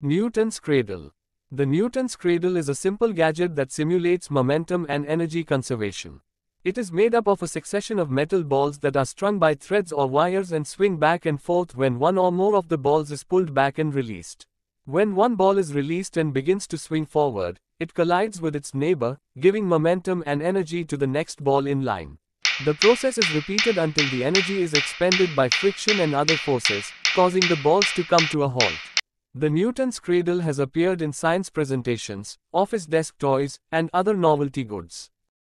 Newton's Cradle. The Newton's Cradle is a simple gadget that simulates momentum and energy conservation. It is made up of a succession of metal balls that are strung by threads or wires and swing back and forth when one or more of the balls is pulled back and released. When one ball is released and begins to swing forward, it collides with its neighbor, giving momentum and energy to the next ball in line. The process is repeated until the energy is expended by friction and other forces, causing the balls to come to a halt. The Newton's cradle has appeared in science presentations, office desk toys, and other novelty goods.